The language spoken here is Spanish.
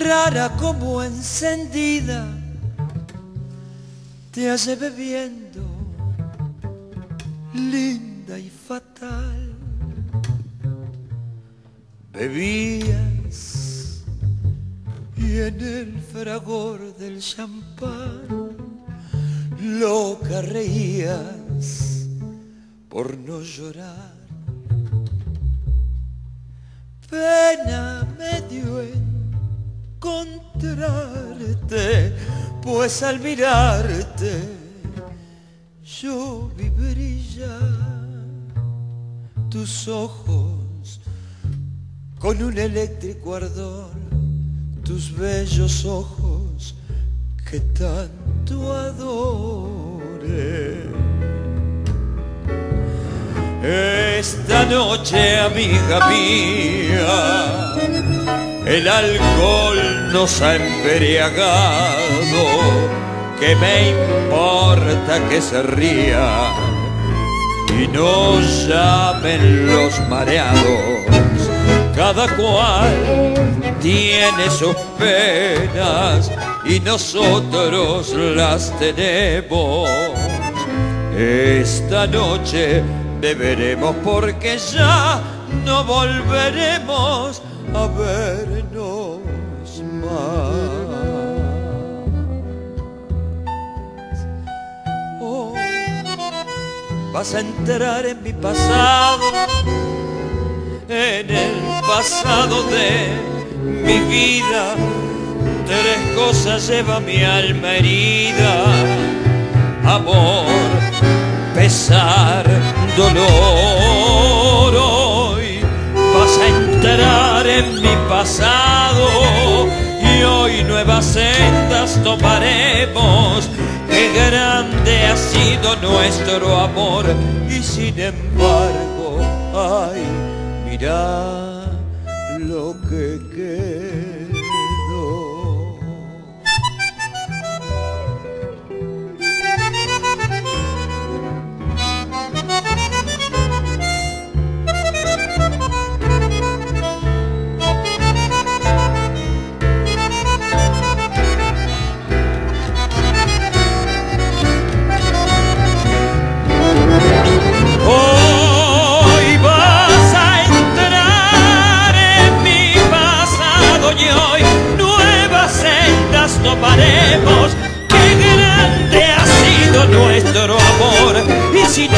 rara como encendida, te hace bebiendo, linda y fatal. Bebías y en el fragor del champán loca reías por no llorar. Pena me dio encontrarte, pues al mirarte yo vi brillar tus ojos con un eléctrico ardor, tus bellos ojos que tanto adoré. Esta noche, amiga mía, el alcohol nos ha embriagado. Que me importa que se ría y no llamen los mareados? Cada cual tiene sus penas y nosotros las tenemos. Esta noche beberemos porque ya no volveremos a vernos vas a entrar en mi pasado, en el pasado de mi vida. Tres cosas lleva mi alma herida, amor, pesar, dolor. Hoy vas a entrar en mi pasado y hoy nuevas sendas tomaremos. Nuestro amor y sin embargo, no paremos. Qué grande ha sido nuestro amor. Y si te